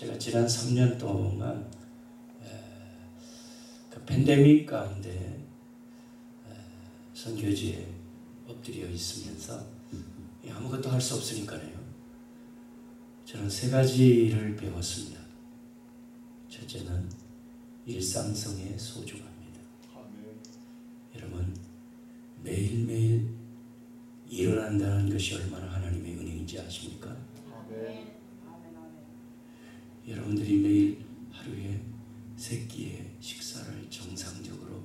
제가 지난 3년 동안 에, 그 팬데믹 가운데 에, 선교지에 엎드려 있으면서 아무것도 할 수 없으니까요. 저는 세 가지를 배웠습니다. 첫째는 일상성의 소중합니다. 여러분 매일매일 일어난다는 것이 얼마나 하나님의 은혜인지 아십니까? 여러분들이 매일 하루에 세 끼의 식사를 정상적으로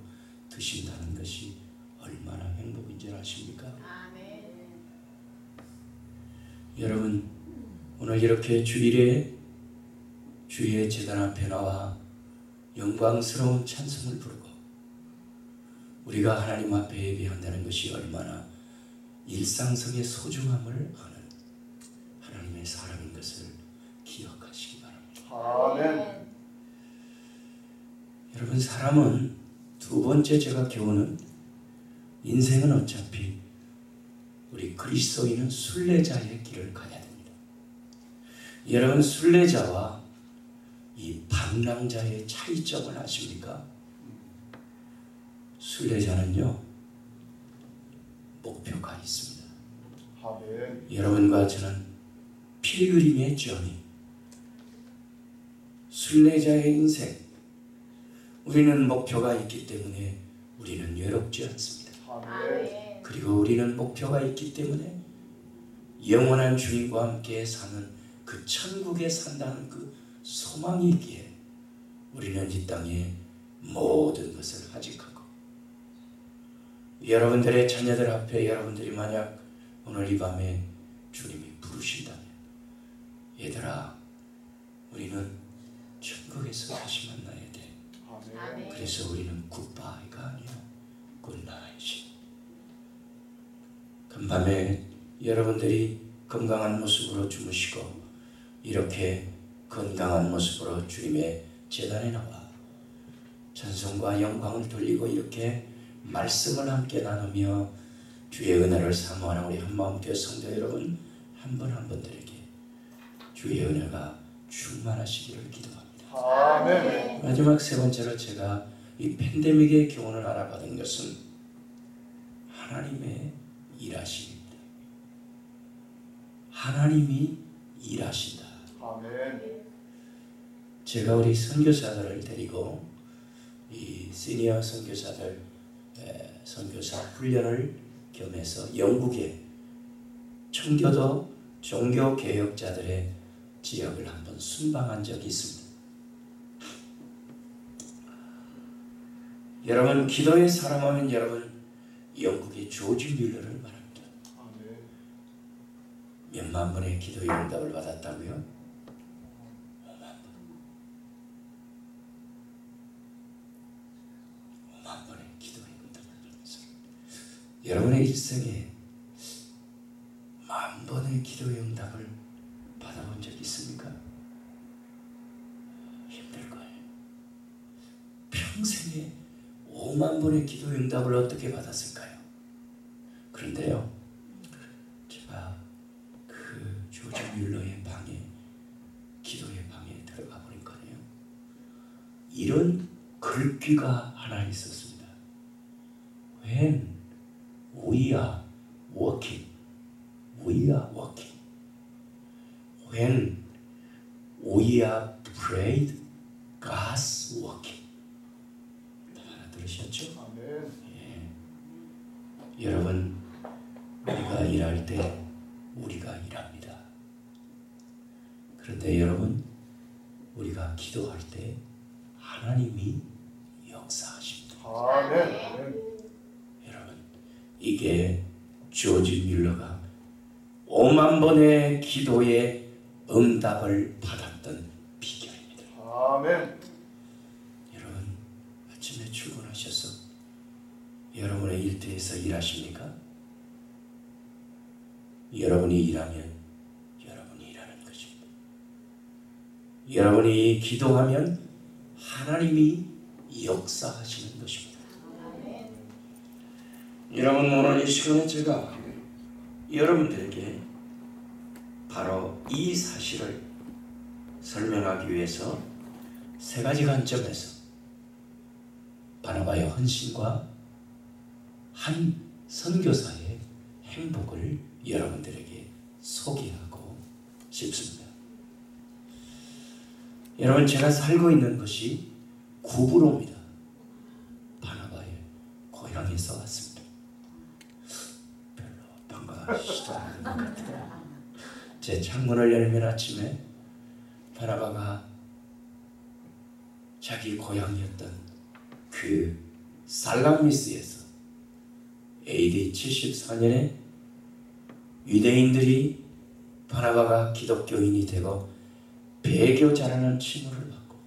드신다는 것이 얼마나 행복인지 아십니까? 여러분 오늘 이렇게 주일에 주의 제단 앞에 나와 영광스러운 찬송을 부르고 우리가 하나님 앞에 예배한다는 것이 얼마나 일상성의 소중함을 아는 하나님의 사람인 것을 기억하시기 바랍니다. 아멘. 여러분 사람은 두 번째 제가 교훈은 인생은 어차피 우리 그리스도인은 순례자의 길을 가야 됩니다. 여러분 순례자와 이 방랑자의 차이점을 아십니까? 순례자는요 목표가 있습니다. 아멘. 여러분과 저는 필그림의 journey, 순례자의 인생. 우리는 목표가 있기 때문에 우리는 외롭지 않습니다. 그리고 우리는 목표가 있기 때문에 영원한 주님과 함께 사는 그 천국에 산다는 그 소망이 있기에 우리는 이 땅에 모든 것을 하직하고 여러분들의 자녀들 앞에 여러분들이 만약 오늘 이 밤에 주님이 부르신다면 얘들아 우리는 천국에서 다시 만나야 돼 아멘. 그래서 우리는 굿바이가 아니야 굿나잇이 간밤에 여러분들이 건강한 모습으로 주무시고 이렇게 건강한 모습으로 주님의 재단에 나와 찬송과 영광을 돌리고 이렇게 말씀을 함께 나누며 주의 은혜를 사모하는 우리 한마음 교회 성도 여러분 한 분 한 분들에게 주의 은혜가 충만하시기를 기도합니다. 아멘. 마지막 세 번째로 제가 이 팬데믹의 교훈을 알아받은 것은 하나님의 일하심입니다. 하나님이 일하신다. 아멘. 제가 우리 선교사들을 데리고 이 시니어 선교사들 에, 선교사 훈련을 겸해서 영국의 청교도 종교 개혁자들의 지역을 한번 순방한 적이 있습니다. 여러분 기도의 사람하면 여러분 영국의 조지 뮬러를 말합니다. 몇만 번의 기도의 응답을 받았다고요? 5만 번. 5만 번의 기도의 응답을 받았어요. 여러분의 일생에 만 번의 기도의 응답을 받아본 적 있습니까? 힘들 거예요. 평생에 5만 번의 기도의 응답을 어떻게 받았을까요? 그런데요, 제가 그 조지 뮬러의 방에 기도의 방에 들어가 보니까요 이런 글귀가 하나 있었습니다. When we are working, we are working. When we are prayed, God's working. 알아들으셨죠? 아멘. 예. 여러분, 우리가 일할 때 우리가 일합니다. 그런데 여러분, 우리가 기도할 때 하나님이 역사하십니다. 아멘. 여러분, 이게 조지 뮬러가 5만 번의 기도의 응답을 받았던 비결입니다. 아멘. 여러분, 아침에 출근하셔서 여러분의 일터에서 일하십니까? 여러분이 일하면 여러분이 일하는 것입니다. 여러분이 기도하면 하나님이 역사하시는 것입니다. 여러분 오늘 이 시간에 제가 여러분들에게 바로 이 사실을 설명하기 위해서 세 가지 관점에서 바나바의 헌신과 한 선교사의 행복을 여러분들에게 소개하고 싶습니다. 여러분 제가 살고 있는 것이 구부로입니다. 바나바의 고향에서 왔습니다. 별로 반가워하시지 않는 것 같아요. 제 창문을 열면 아침에 바나바가 자기 고향이었던 그 살라미스에서 AD 74년에 유대인들이 바나바가 기독교인이 되고 배교자라는 칭호를 받고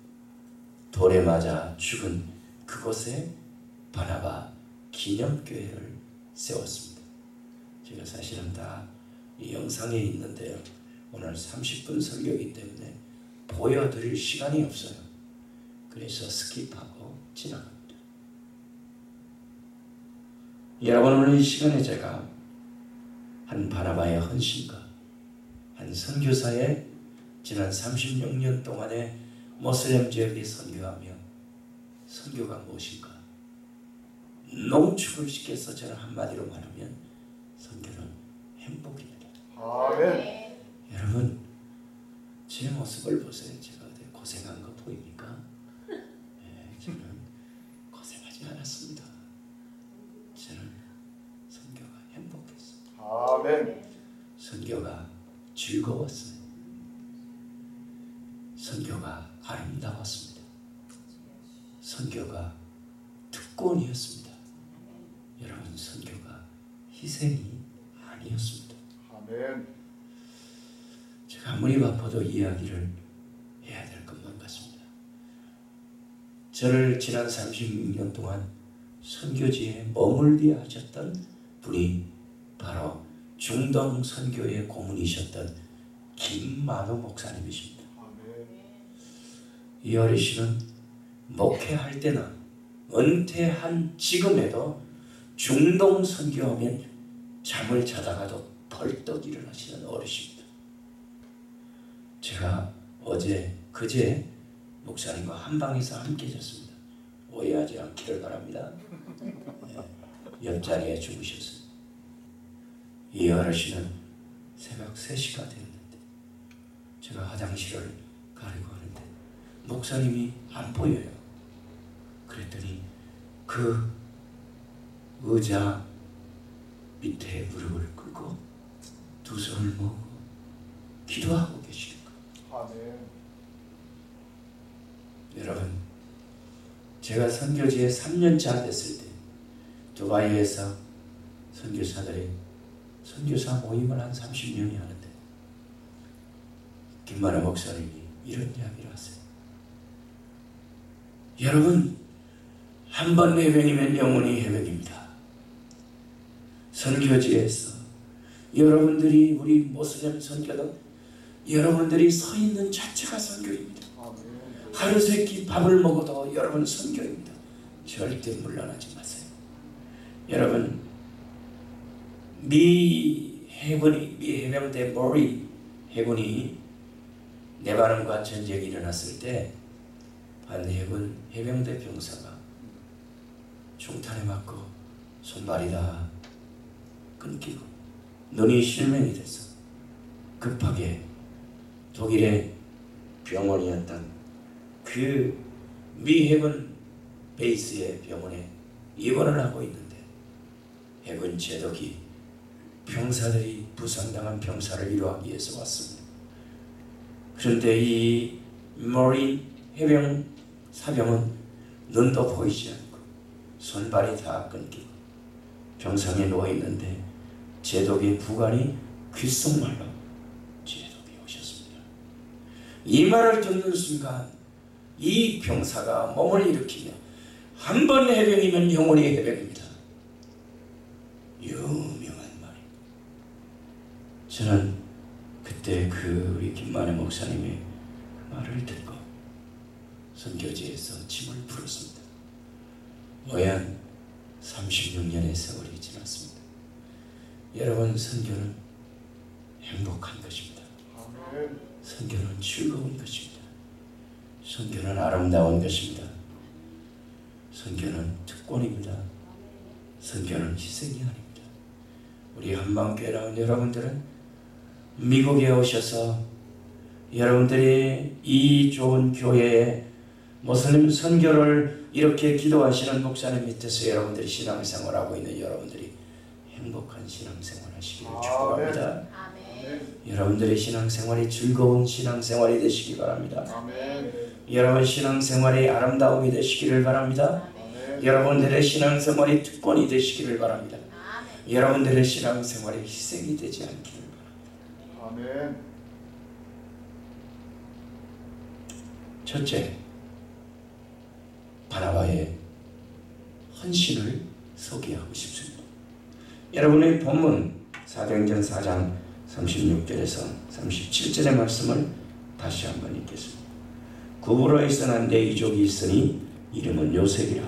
돌에 맞아 죽은 그곳에 바나바 기념교회를 세웠습니다. 제가 사실은 다 이 영상에 있는데요. 오늘 30분 설교이기 때문에 보여드릴 시간이 없어요. 그래서 skip하고 지나갑니다. 여러분 오늘 이 시간에 제가 한 바나바의 헌신과 한 선교사의 지난 36년 동안의 모슬렘 지역에 선교하며 선교가 무엇인가 농축을 시켜서 저는 한마디로 말하면 선교는 행복입니다. 아멘. 여러분 제 모습을 보세요. 제가 고생한 거 보입니까? 네, 저는 고생하지 않았습니다. 저는 선교가 행복했어요. 아멘. 선교가 즐거웠어요. 선교가 아름다웠습니다. 선교가 특권이었습니다. 여러분 선교가 희생이 아니었습니다. 아멘. 제가 아무리 바빠도 이야기를 해야 될 것만 같습니다. 저를 지난 36년 동안 선교지에 머물게 하셨던 분이 바로 중동 선교의 고문이셨던 김만호 목사님이십니다. 이 어르신은 목회할 때나 은퇴한 지금에도 중동 선교하면 잠을 자다가도 벌떡 일어나시는 어르신입니다. 제가 어제 그제 목사님과 한 방에서 함께 잤습니다. 오해하지 않기를 바랍니다. 네, 옆자리에 주무셨어요. 이 어르신은 새벽 3시가 되었는데 제가 화장실을 가려고 하는데 목사님이 안 보여요. 그랬더니 그 의자 밑에 무릎을 꿇고 두 손을 모으고 기도하고 계시는 거예요. 아멘. 여러분, 제가 선교지에 3년차 됐을 때 두바이에서 선교사들이 선교사 모임을 한 30년이 하는데 김만호 목사님이 이런 이야기를 하세요. 여러분, 한 번 해변이면 영원히 해변입니다. 선교지에서 여러분들이 우리 모슬렘 선교는 여러분들이 서 있는 자체가 선교입니다. 아멘. 하루 세끼 밥을 먹어도 여러분 선교입니다. 절대 물러나지 마세요. 여러분 미 해군이 미 해병대 모리 해군이 네바논과 전쟁이 일어났을 때 반해군 해병대 병사가 총탄에 맞고 손발이 다 끊기고 눈이 실명이 돼서 급하게 독일의 병원이었던 그 미 해군 베이스의 병원에 입원을 하고 있는데 해군 제독이 병사들이 부상당한 병사를 위로하기 위해서 왔습니다. 그런데 이 머린 해병 사병은 눈도 보이지 않고 손발이 다 끊기고 병상에 누워 있는데 제독의 부관이 귓속말로 제독이 오셨습니다. 이 말을 듣는 순간 이 병사가 몸을 일으키며 한 번 해병이면 영원히 해병입니다. 유명한 말이. 저는 그때 그 우리 김만혜 목사님의 말을 듣고 선교지에서 침을 풀었습니다. 오연 36년의 세월이 지났습니다. 여러분 선교는 행복한 것입니다. 선교는 즐거운 것입니다. 선교는 아름다운 것입니다. 선교는 특권입니다. 선교는 희생이 아닙니다. 우리 한방교회 나온 여러분들은 미국에 오셔서 여러분들이 이 좋은 교회에 모슬림 선교를 이렇게 기도하시는 목사님 밑에서 여러분들이 신앙생활하고 있는 여러분들이 행복한 신앙생활 하시기를 축복합니다. 여러분들의 신앙생활이 즐거운 신앙생활이 되시기 바랍니다. 아멘. 여러분 신앙생활이 아름다움이 되시기를 바랍니다. 아멘. 여러분들의 신앙생활이 특권이 되시기를 바랍니다. 여러분들의 신앙생활이 희생이 되지 않기를 바랍니다. 아멘. 첫째, 바나바의 헌신을 소개하고 싶습니다. 여러분의 본문 사도행전 4장 36절에서 37절의 말씀을 다시 한번 읽겠습니다. 구브로에서 난내 이족이 있으니 이름은 요셉이라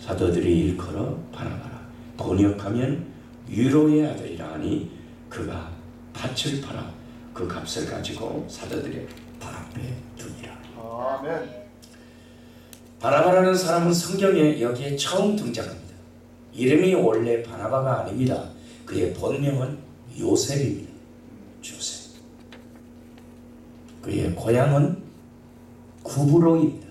사도들이 일컬어 바나바라 번역하면 유로의 아들이라 하니 그가 밭을 팔아 그 값을 가지고 사도들의 발 앞에 두니라. 아멘. 바나바라는 사람은 성경에 여기에 처음 등장합니다. 이름이 원래 바나바가 아닙니다. 그의 본명은 요셉입니다. 조셉. 그의 고향은 구브로입니다.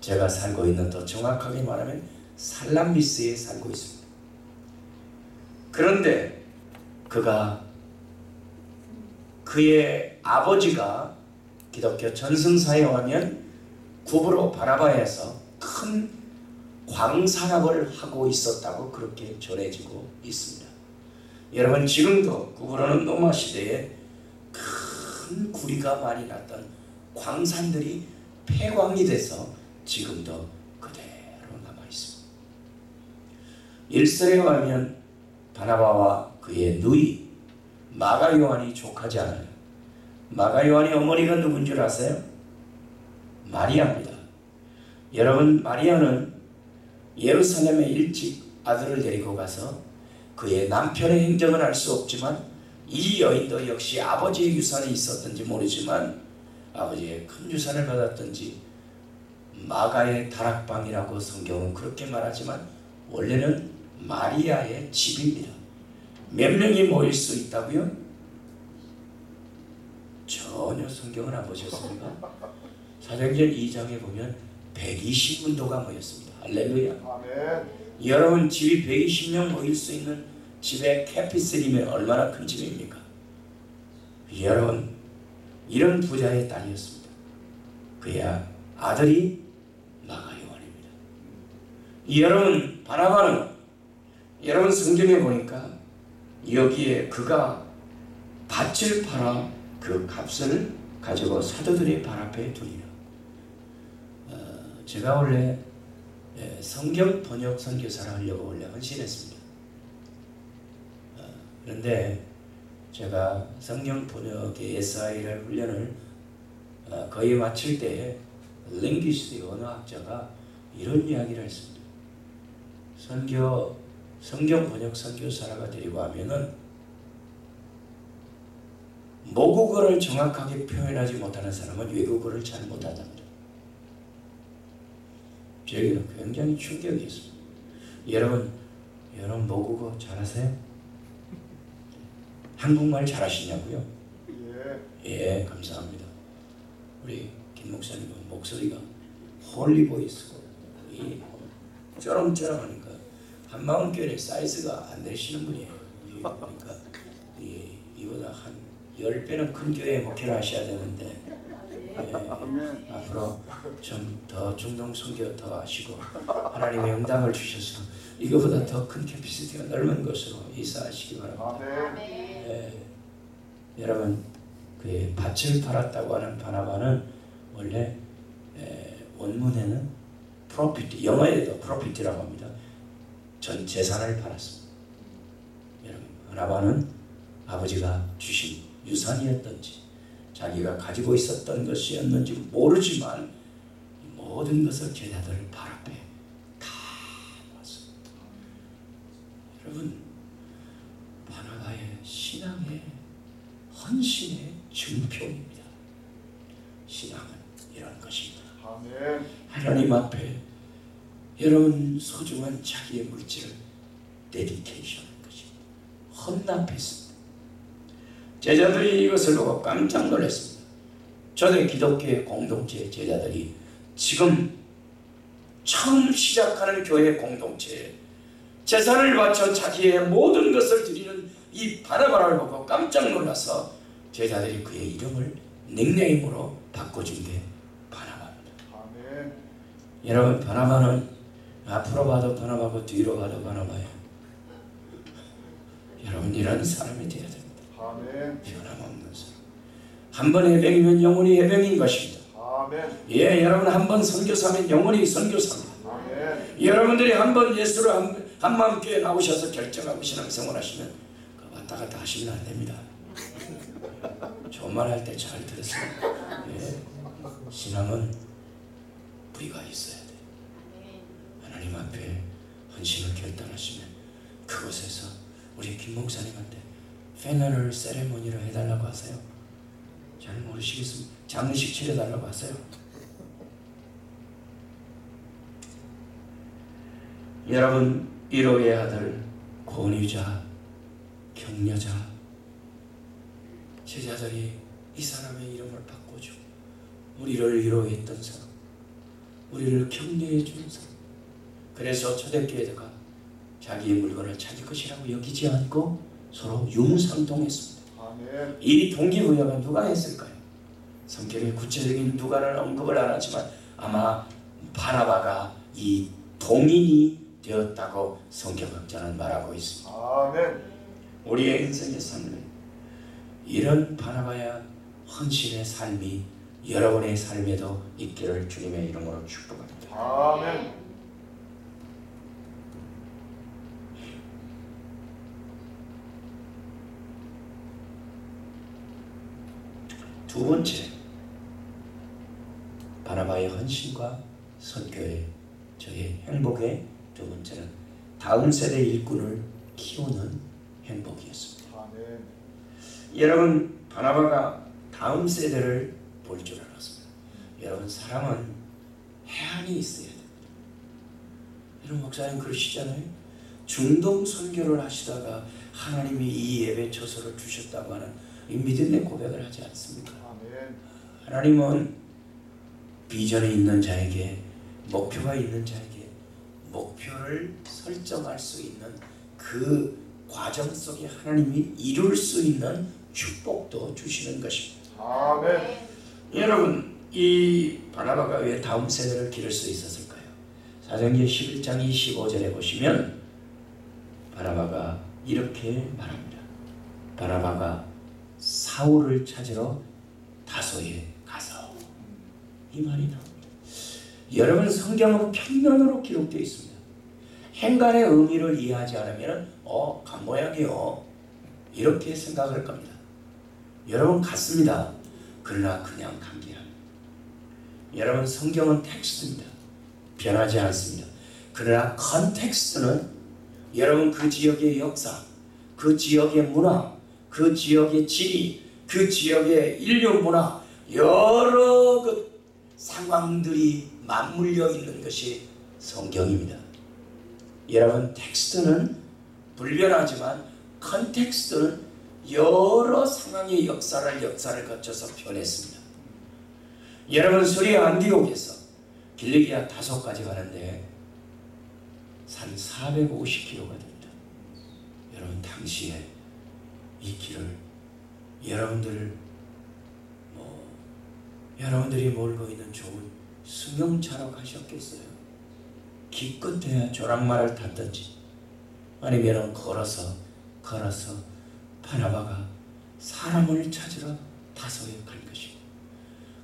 제가 살고 있는 더 정확하게 말하면 살람비스에 살고 있습니다. 그런데 그가 그의 아버지가 기독교 전승사에 하면 구브로 바나바에서 큰 광산업을 하고 있었다고 그렇게 전해지고 있습니다. 여러분 지금도 구브로는 로마 시대에 큰 구리가 많이 났던 광산들이 폐광이 돼서 지금도 그대로 남아 있습니다. 일설에 의하면 바나바와 그의 누이 마가 요한이 족하지 않아요. 마가 요한의 어머니가 누군 줄 아세요? 마리아입니다. 여러분 마리아는 예루살렘에 일찍 아들을 데리고 가서 그의 남편의 행적은 알수 없지만 이 여인도 역시 아버지의 유산이 있었던지 모르지만 아버지의 큰 유산을 받았던지 마가의 다락방이라고 성경은 그렇게 말하지만 원래는 마리아의 집입니다. 몇 명이 모일 수 있다고요? 전혀 성경을 안 보셨습니까? 사도행전 2장에 보면 120문도가 모였습니다. 할렐루야. 아멘. 여러분 집이 120명 모일 수 있는 집의 캐피슬이면 얼마나 큰 집입니까? 여러분 이런 부자의 딸이었습니다. 그의 아들이 마가 요한입니다. 여러분 바나바는 여러분 성경에 보니까 여기에 그가 밭을 팔아 그 값을 가지고 사도들의 발 앞에 두니라. 어, 제가 원래 예, 성경 번역 선교사를 하려고 원래 헌신했습니다. 어, 그런데 제가 성경 번역의 SI를 훈련을 어, 거의 마칠 때 링귀스트 언어학자가 이런 이야기를 했습니다. 선교 성경 번역 선교사라가 되려고 하면은 모국어를 정확하게 표현하지 못하는 사람은 외국어를 잘 못하답니다. 저에게는 굉장히 충격이었습니다. 여러분, 여러분 모국어 잘하세요? 한국말 잘하시냐고요? 예. 예, 감사합니다. 우리 김 목사님은 목소리가 holy voice고 이 쩌렁쩌렁하니까 한마음교회 사이즈가 안 되시는 분이에요. 이 그러니까 이 이보다 한 10배는 큰 교회에 목회를 하셔야 되는데 예. 앞으로 좀 더 중동 선교 더 하시고 하나님의 응답을 주셔서 이거보다 더 큰 capacity가 넓은 것으로 이사하시기 바랍니다. 예, 여러분 그 밭을 팔았다고 하는 바나바는 원래 에, 원문에는 프로피트 영어에도 프로피트라고 합니다. 전 재산을 팔았습니다. 여러분 바나바는 아버지가 주신 유산이었던지 자기가 가지고 있었던 것이었는지 모르지만 이 모든 것을 제자들 발 앞에 다 놓았습니다. 여러분 신앙의 헌신의 증표입니다. 신앙은 이런 것입니다. 아멘. 하나님 앞에 여러분 소중한 자기의 물질을 데디케이션한 것입니다. 헌납했습니다. 제자들이 이것을 보고 깜짝 놀랐습니다. 저는 기독교의 공동체 제자들이 지금 처음 시작하는 교회 공동체에 재산을 바쳐 자기의 모든 것을 드리는 이 바나바를 보고 깜짝 놀라서 제자들이 그의 이름을 닉네임으로 바꿔준 게 바나바입니다. 아멘. 여러분 바나바는 앞으로 봐도 바나바고 뒤로 봐도 바나바예요. 여러분 이런 사람이 되어야 됩니다. 아멘. 변함없는 사람. 한 번 해병이면 영원히 해병인 것입니다. 아멘. 예, 여러분 한 번 선교사면 영원히 선교사입니다. 아멘. 여러분들이 한 번 예수를 한, 한마음교회 나오셔서 결정하고 신앙생활 하시면 그 왔다 갔다 하시면 안 됩니다. 좋은 말할 때 잘 들으세요. 예, 신앙은 부위가 있어야 돼. 하나님 앞에 헌신을 결단하시면 그곳에서 우리 김 목사님한테 페널 세레모니를 해달라고 하세요. 잘 모르시겠습니다. 장례식 치러달라고 하세요. 여러분 1호의 아들 권위자 격려자 제자들이 이 사람의 이름을 바꿔줘 우리를 위로했던 사람 우리를 격려해 주는 사람 그래서 초대교회가 자기의 물건을 자기 것이라고 여기지 않고 서로 융상동했습니다 아멘. 이 동기부여가 누가 했을까요? 성경에 구체적인 누가를 언급을 안 하지만 아마 바나바가 이 동인이 되었다고 성경학자는 말하고 있습니다. 아멘. 우리의 인생의 삶은 이런 바나바야 헌신의 삶이 여러분의 삶에도 있기를 주님의 이름으로 축복합니다. 아멘. 두 번째, 바나바의 헌신과 선교의 저의 행복의 두 번째는 다음 세대 일꾼을 키우는 행복이었습니다. 아멘. 여러분, 바나바가 다음 세대를 볼 줄 알았습니다. 여러분, 사람은 해안이 있어야 됩니다. 여러분, 목사님 그러시잖아요. 중동 선교를 하시다가 하나님이 이 예배 처소를 주셨다고 하는 이 믿음의 고백을 하지 않습니까? 아멘. 하나님은 비전이 있는 자에게 목표가 있는 자에게 목표를 설정할 수 있는 그 과정 속에 하나님이 이룰 수 있는 축복도 주시는 것입니다. 아멘. 여러분 이 바나바가 왜 다음 세대를 기를 수 있었을까요? 사도행전 11장 25절에 보시면 바나바가 이렇게 말합니다. 바나바가 사울을 찾으러 다소에 가서 이 말이 나옵니다. 여러분 성경은 평면으로 기록되어 있습니다. 행간의 의미를 이해하지 않으면 어, 간 모양이요. 이렇게 생각할 겁니다. 여러분 같습니다. 그러나 그냥 감기합니다. 여러분 성경은 텍스트입니다. 변하지 않습니다. 그러나 context는 여러분 그 지역의 역사, 그 지역의 문화, 그 지역의 지리, 그 지역의 인류 문화 여러 그 상황들이 맞물려 있는 것이 성경입니다. 여러분 텍스트는 불변하지만 context는 여러 상황의 역사를 역사를 거쳐서 변했습니다. 여러분 수리아 안디옥에서 길리기아 다소까지 가는데 산 450km가 됩니다. 여러분 당시에 이 길을 여러분들 뭐 여러분들이 몰고 있는 좋은 승용차로 가셨겠어요? 기껏해야 조랑말을 탔든지 아니면 걸어서 걸어서 바나바가 사람을 찾으러 다소에 갈 것이고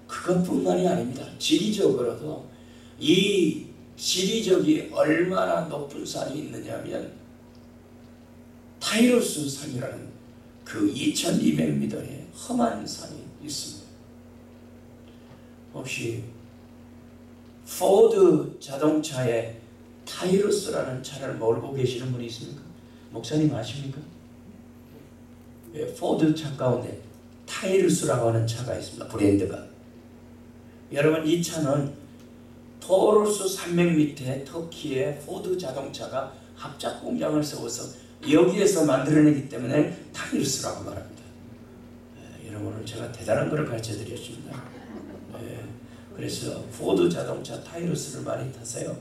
그것뿐만이 아닙니다. 지리적으로도 이 지리적이 얼마나 높은 산이 있느냐면 Taurus 산이라는 그 2200m의 험한 산이 있습니다. 혹시 포드 자동차에 Taurus라는 차를 몰고 계시는 분이 있습니까? 목사님 아십니까? 예, 포드 차 가운데 Taurus라고 하는 차가 있습니다. 브랜드가. 여러분 이 차는 토로스 산맥 밑에 터키의 포드 자동차가 합작 공장을 세워서 여기에서 만들어내기 때문에 Taurus라고 말합니다. 예, 여러분 오늘 제가 대단한 것을 가르쳐 드렸습니다. 예, 그래서 포드 자동차 Taurus를 많이 타세요.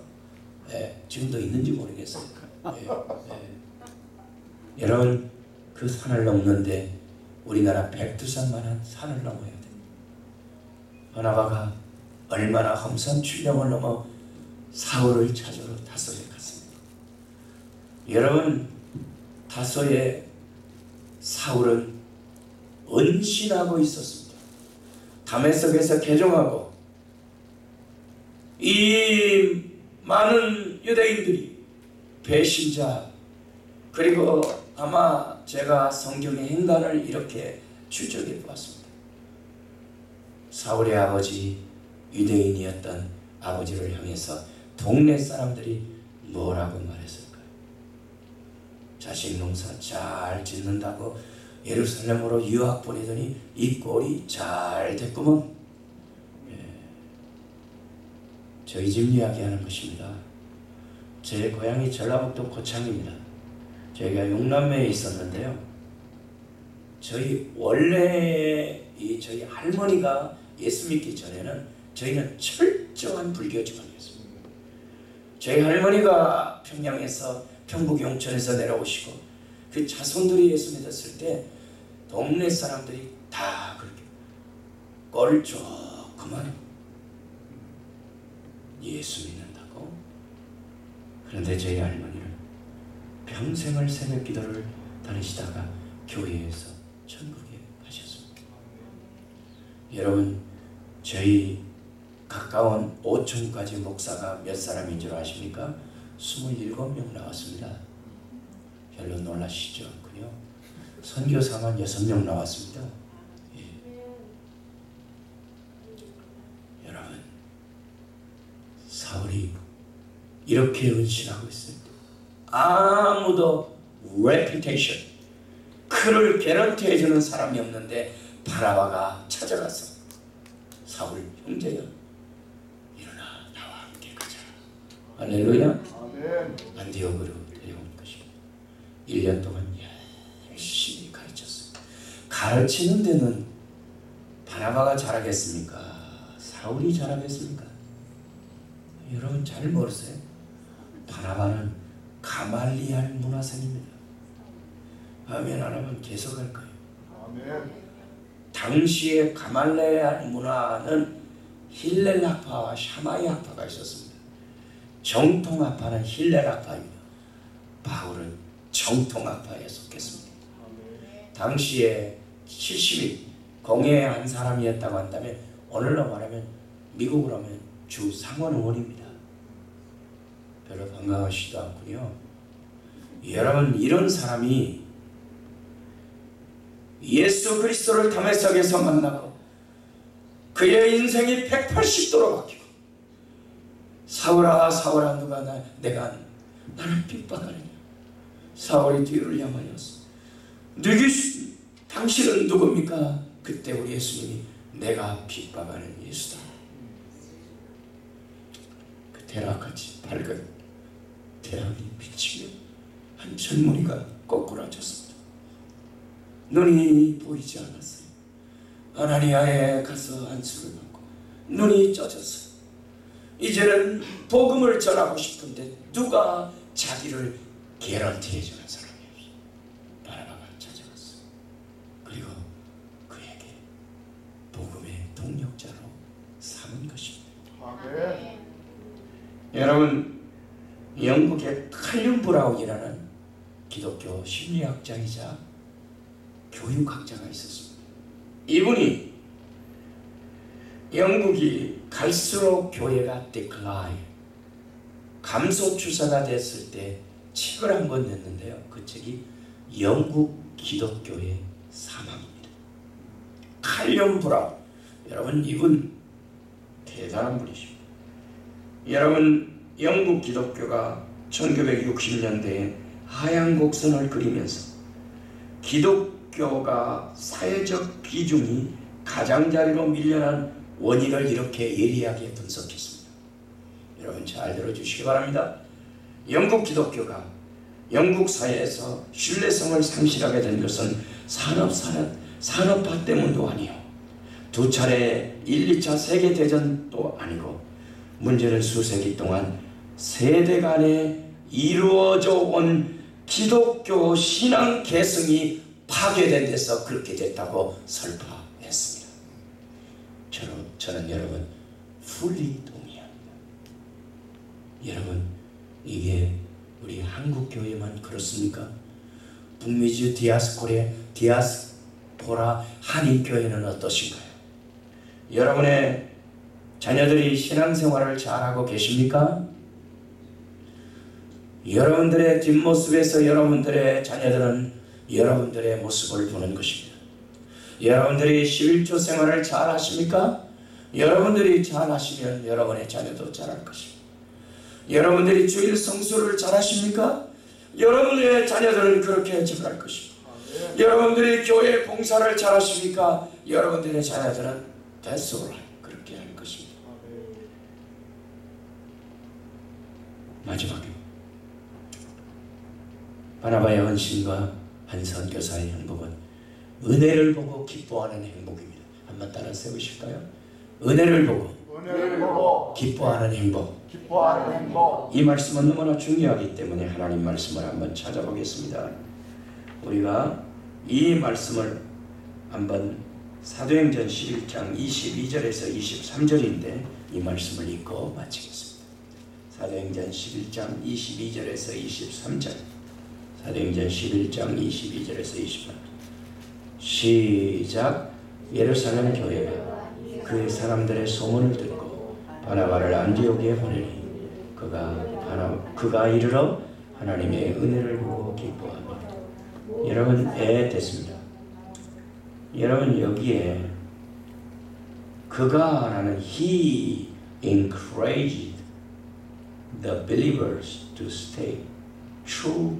예, 지금도 있는지 모르겠어요. 예, 예. 여러분 그 산을 넘는데 우리나라 백두산만한 산을 넘어야 돼. 바나바가 얼마나 험산 출령을 넘어 사울을 찾으러 다소에 갔습니다. 여러분 다소에 사울은 은신하고 있었습니다. 담에석에서 개종하고 이 많은 유대인들이 배신자 그리고 아마 제가 성경의 행간을 이렇게 추적해 보았습니다. 사울의 아버지 유대인이었던 아버지를 향해서 동네 사람들이 뭐라고 말했을까요? 자식 농사 잘 짓는다고 예루살렘으로 유학 보내더니 이 꼴이 잘 됐구먼. 예. 저희 집 이야기하는 것입니다. 제 고향이 전라북도 고창입니다. 저희가 용남매에 있었는데요. 저희 원래 이 저희 할머니가 예수 믿기 전에는 저희는 철저한 불교 집안이었습니다. 저희 할머니가 평양에서 평북 용천에서 내려오시고 그 자손들이 예수 믿었을 때 동네 사람들이 다 그렇게 꼴 조그만 예수 믿는다고 그런데 저희 할머니는 평생을 새벽 기도를 다니시다가 교회에서 천국에 가셨습니다. 여러분 저희 가까운 오촌까지 목사가 몇 사람인 줄 아십니까? 27명 나왔습니다. 별로 놀라시지 않고요. 선교사만 6명 나왔습니다. 예. 여러분 사울이 이렇게 은신하고 있어요. 아무도 reputation 그를 개런티 해 주는 사람이 없는데 바라바가 찾아가서 사울 형제야 일어나 나와 함께 가자 할렐루야 아멘. 안디옥으로 데려온 것입니다 1년 동안 열심히 가르쳤어요 가르치는 데는 바나바가 잘하겠습니까? 사울이 잘하겠습니까? 여러분 잘 모르세요 바나바는 가말리알 문화생입니다 아멘 안 하면 계속 할 거예요 아멘. 당시의 가말레알 문화는 힐렐 학파와 샤마이 학파가 있었습니다. 정통 학파는 힐렐 학파입니다. 바울은 정통 학파에 속했습니다. 당시에 70인 공회 한 사람이었다고 한다면 오늘로 말하면 미국으로 하면 주 상원 의원입니다. 별로 반가워하시지도 않군요. 여러분 이런 사람이 예수 그리스도를 담에석에서 만나고 그의 인생이 180도로 바뀌고 사울아 사울아 누가 나, 내가 나를 핍박하느냐 사울이 뒤를 향하였어 누구 당신은 누굽니까? 그때 우리 예수님이 내가 핍박하는 예수다 그 대낮같이 밝은 태양이 비치며 한 젊은이가 거꾸라졌습니다 눈이 보이지 않았어요. 아나니아에 가서 안수를 받고 눈이 쪄졌어요. 이제는 복음을 전하고 싶은데 누가 자기를 개런티 해주는 사람이 없어. 바나바가 찾아갔어. 그리고 그에게 복음의 동력자로 삼은 것입니다. 아멘. 여러분 영국의 칼럼 브라운이라는 기독교 심리학자이자 교육학자가 있었습니다. 이분이 영국이 갈수록 교회가 decline, 감소 추세가 됐을 때 책을 한 권 냈는데요. 그 책이 영국 기독교의 사망입니다. 칼럼 브라운. 여러분 이분 대단한 분이십니다. 여러분 영국 기독교가 1960년대에 하얀 곡선을 그리면서 기독교가 사회적 비중이 가장자리로 밀려난 원인을 이렇게 예리하게 분석했습니다. 여러분 잘 들어주시기 바랍니다. 영국 기독교가 영국 사회에서 신뢰성을 상실하게 된 것은 산업 산업 산업화 때문도 아니요. 두 차례 1, 2차 세계 대전도 아니고 문제는 수세기 동안 세대 간에 이루어져 온 기독교 신앙 계승이 파괴된 데서 그렇게 됐다고 설파했습니다. 저는, 저는 여러분 풀리 동의합니다. 여러분 이게 우리 한국 교회만 그렇습니까? 북미주 디아스코레 디아스포라 한인 교회는 어떠신가요? 여러분의 자녀들이 신앙생활을 잘하고 계십니까? 여러분들의 뒷모습에서 여러분들의 자녀들은 여러분들의 모습을 보는 것입니다. 여러분들이 11조 생활을 잘 하십니까? 여러분들이 잘 하시면 여러분의 자녀도 잘할 것입니다. 여러분들이 주일 성수를 잘 하십니까? 여러분의 자녀들은 그렇게 잘할 것입니다. 여러분들이 교회 봉사를 잘 하십니까? 여러분들의 자녀들은 대소를 그렇게 할 것입니다. 마지막에 바나바의 헌신과 한 선교사의 행복은 은혜를 보고 기뻐하는 행복입니다. 한번 따라 세우실까요? 은혜를 보고 은혜를 보고 기뻐하는 행복. 기뻐하는 행복 이 말씀은 너무나 중요하기 때문에 하나님 말씀을 한번 찾아보겠습니다. 우리가 이 말씀을 한번 사도행전 11장 22절에서 23절인데 이 말씀을 읽고 마치겠습니다. 사도행전 11장 22절에서 23절. 사도행전 11장 22절에서 23절 시작. 예루살렘 교회가 그 사람들의 소문을 듣고 바나바를 안디옥에 보내니 그가 바나 그가 이르러 하나님의 은혜를 보고 기뻐하며 여러분 애 됐습니다. 여러분 여기에 그가라는 he encouraged the believers to stay true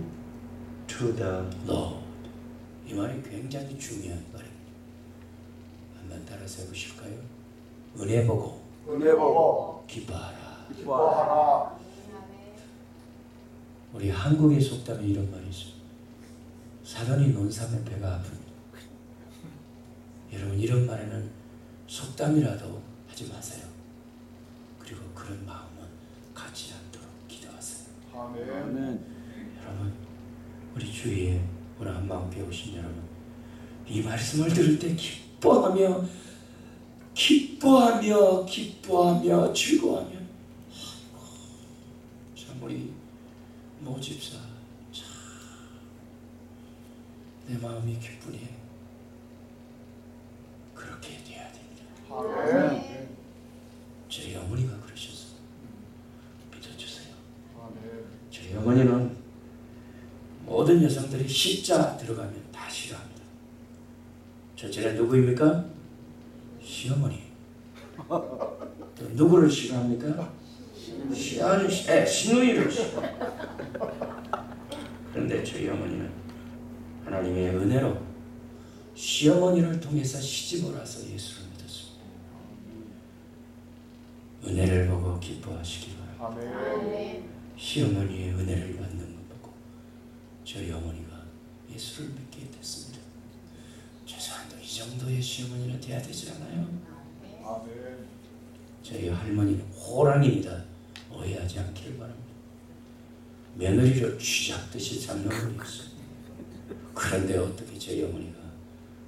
to the Lord. 이 말이 굉장히 중요한 말입니다. 한번 따라서 해보실까요? 은혜 보고 은혜 보고 기뻐하라. 기뻐하라 우리 한국의 속담에 이런 말이 있습니다. 사돈이 논삼에 배가 아픕니다. 여러분 이런 말에는 속담이라도 하지 마세요. 그리고 그런 마음은 갖지 기도하세요. 아멘. 여러분 우리 주위에 오늘 한마음 배우신 여러분 이 말씀을 들을 때 기뻐하며 기뻐하며 기뻐하며 즐거워하며. 참 우리 모집사 참 내 마음이 기쁘니 그렇게 돼야 됩니다. 아멘 저희 어머니가 그러셨어요. 믿어주세요. 아멘 저희 어머니는 모든 여성들이 십자 들어가면 다 싫어합니다. 첫째는 누구입니까? 시어머니. 또 누구를 싫어합니까? 시아는 에 시누이를 싫어. 그런데 저희 어머니는 하나님의 은혜로 시어머니를 통해서 시집을 와서 예수를 믿었습니다. 은혜를 보고 기뻐하시기 바랍니다. 시어머니의 은혜를 받는 것 보고 저희 어머니가 예수를 믿게 됐습니다. 죄송한데 이 정도의 시어머니는 돼야 되지 않아요? 아멘 저희 할머니는 호랑입니다. 오해하지 않기를 바랍니다. 며느리를 쥐잡듯이 잡는 분이었어요. 그런데 어떻게 저희 어머니가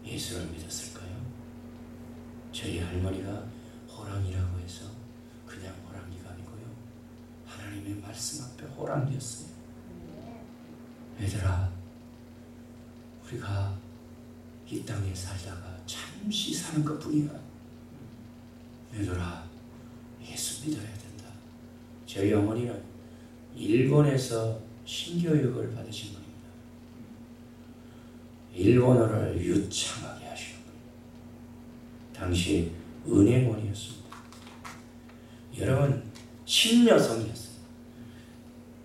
예수를 믿었을까요? 저희 할머니가 호랑이라고 해서 그냥 호랑이가 아니고요. 하나님의 말씀 앞에 호랑이였어요. 얘들아, 우리가 이 땅에 살다가 잠시 사는 것 뿐이야. 얘들아, 예수 믿어야 된다. 저희 어머니는 일본에서 신교육을 받으신 분입니다. 일본어를 유창하게 하시는 분. 당시 은행원이었습니다. 여러분, 신여성이었어요.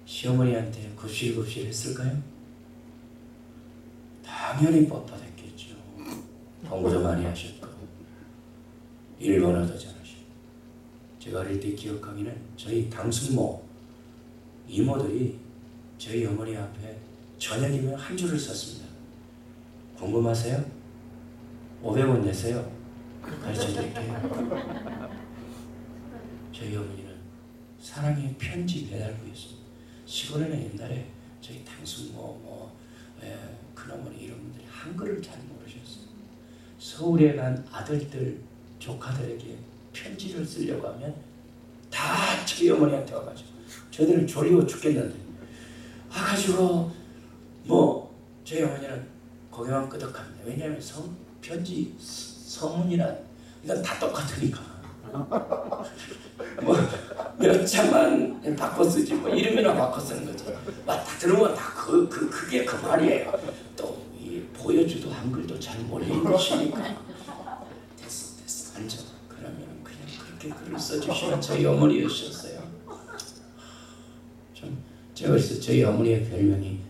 시어머니한테 굽실굽실 했을까요? 당연히 뻣뻣했겠죠. 공부도 많이 하셨고. 일본어도 잘하시고 제가 어릴 때 기억하기는 저희 당숙모 이모들이 저희 어머니 앞에 저녁이면 한 줄을 썼습니다. 궁금하세요? 500원 내세요. 가르쳐 드릴게요. 저희 어머니는 사랑의 편지 배달부였습니다. 시골에는 옛날에 저희 당숙모 뭐 예, 큰어머니 이런 분들이 한글을 잘 모르셨어요. 서울에 간 아들들 조카들에게 편지를 쓰려고 하면 다 저희 어머니한테 와가지고 저희들은 졸리고 죽겠는데 와가지고 뭐 저희 어머니는 고개만 끄덕합니다. 왜냐하면 성, 편지 서문이란 이건 다 똑같으니까 뭐 몇 장만 바꿔 쓰지 뭐 이름이나 바꿔 쓰는 거지 막다 들으면 다그 그, 그게 그 말이에요 또 이 보여주도 한글도 잘 것이니까 됐어 됐어 앉아 그러면 그냥 그렇게 글을 써주시는 저희 어머니였었어요 좀 제가 그래서 저희 어머니의 별명이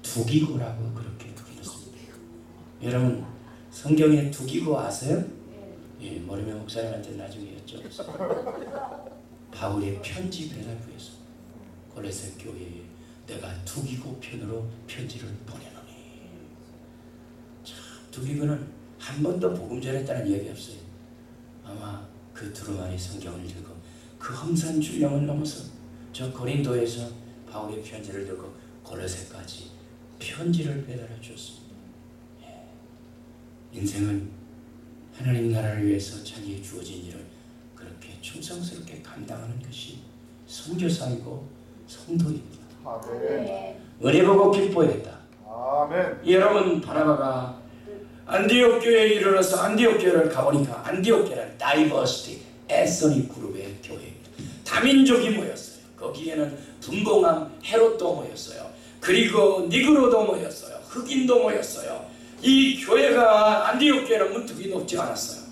두기고라고 그렇게 불렀습니다 여러분 성경에 두기고 아세요? 예, 머리면 목사님한테 나중에 여쭤보세요. 바울의 편지 배달부에서 골레세 교회에 내가 두기고 편으로 편지를. 참 두기고는 한 번도 복음 전했다는 얘기 없어요. 아마 그 두루마리 성경을 들고 그 험산 줄령을 넘어서 저 고린도에서 바울의 편지를 들고 골레세까지 편지를 배달해 줬습니다. 예. 인생은 하나님 나라를 위해서 자기의 주어진 일을 그렇게 충성스럽게 감당하는 것이 선교사이고 성도입니다. 아멘. 은혜 보고 기뻐했다. 아멘. 여러분 바나바가 안디옥 교회에 이르러서 안디옥 교회를 가보니까 안디옥 교회는 다이버시티 에서니 그룹의 교회입니다. 다민족이 모였어요. 거기에는 분봉함 헤롯도 모였어요. 그리고 니그로도 모였어요. 흑인도 모였어요. 이 교회가 안디옥 교회는 문턱이 높지 않았어요.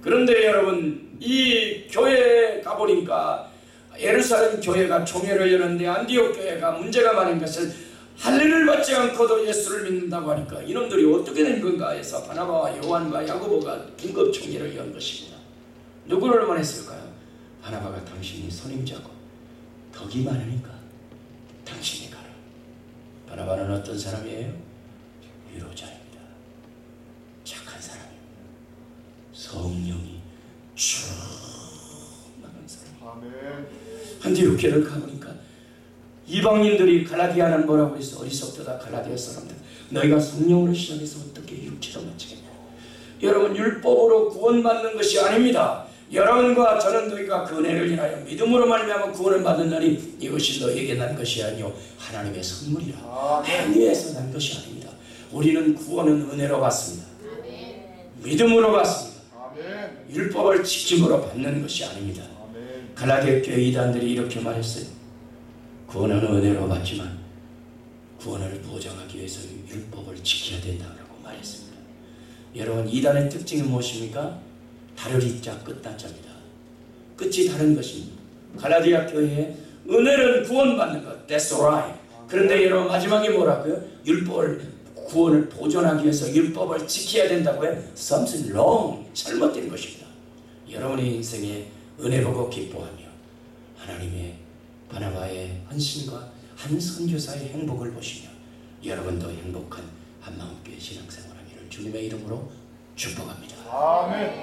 그런데 여러분 이 교회에 가보니까 예루살렘 교회가 총회를 여는데 안디옥 교회가 문제가 많은 것은 할례를 받지 않고도 예수를 믿는다고 하니까 이놈들이 어떻게 된 건가 해서 바나바와 요한과 야고보가 긴급 총회를 연 것입니다. 누구를 원했을까요? 바나바가 당신이 선임자고 덕이 많으니까 당신이 가라. 바나바는 어떤 사람이에요? 위로자입니다. 착한 사람입니다. 성령이 충만한 사람. 아멘. 한디옥 교회를 가보니까 이방인들이 갈라디아는 뭐라고 해서 어리석다가 갈라디아 사람들. 너희가 성령으로 시작해서 어떻게 육체로 마치겠냐? 여러분 율법으로 구원받는 것이 아닙니다. 여러분과 저는 너희가 그 은혜를 인하여 믿음으로 말미암아 구원을 받는다니 이것이 너희에게 난 것이 아니요 하나님의 선물이라. 행위에서 난 것이 아닙니다. 우리는 구원은 은혜로 받습니다. 믿음으로 받습니다. 율법을 지킴으로 받는 것이 아닙니다. 갈라디아 교회 이단들이 이렇게 말했어요. 구원은 은혜로 받지만 구원을 보장하기 위해서 율법을 지켜야 된다고 말했습니다. 여러분 이단의 특징이 무엇입니까? 다르리 자 끝단자입니다. 끝이 다른 것입니다. 갈라디아 교회에 은혜는 구원받는 것, that's right. 그런데 여러분 마지막에 뭐라고요? 율법을 구원을 보존하기 위해서 율법을 지켜야 된다고요? Something wrong, 잘못된 것입니다. 여러분의 인생에 은혜 보고 기뻐하며 하나님의 바나바의 헌신과 한 선교사의 행복을 보시며 여러분도 행복한 한마음교회 신앙생활하기를 주님의 이름으로 축복합니다. 아멘.